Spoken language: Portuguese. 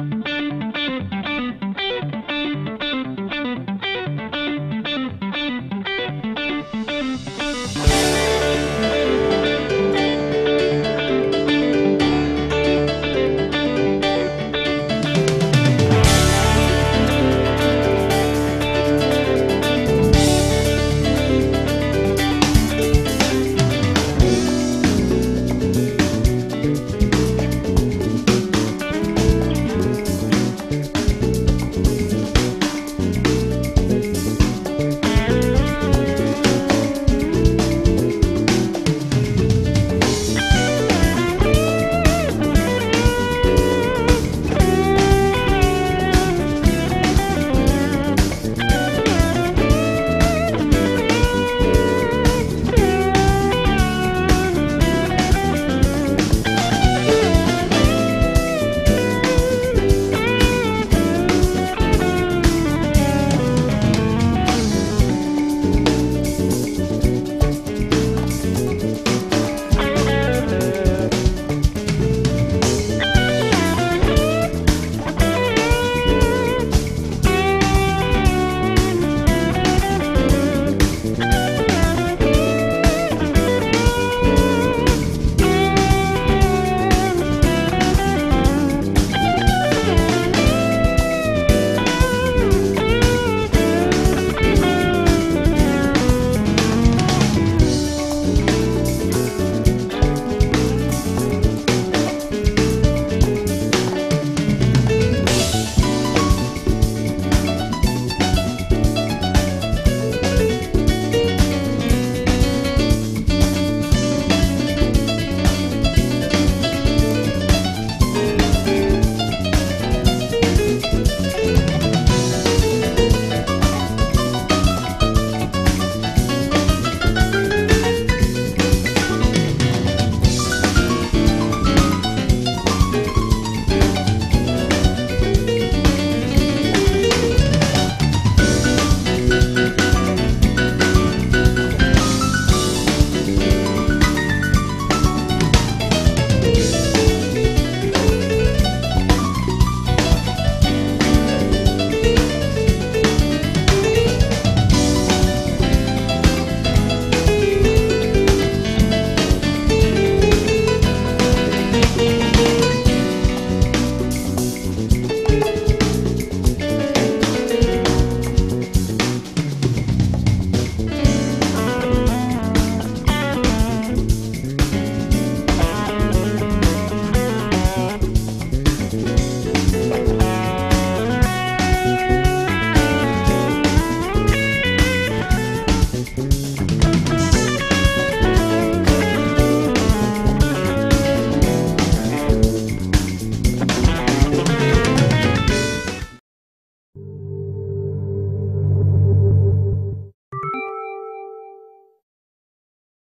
Música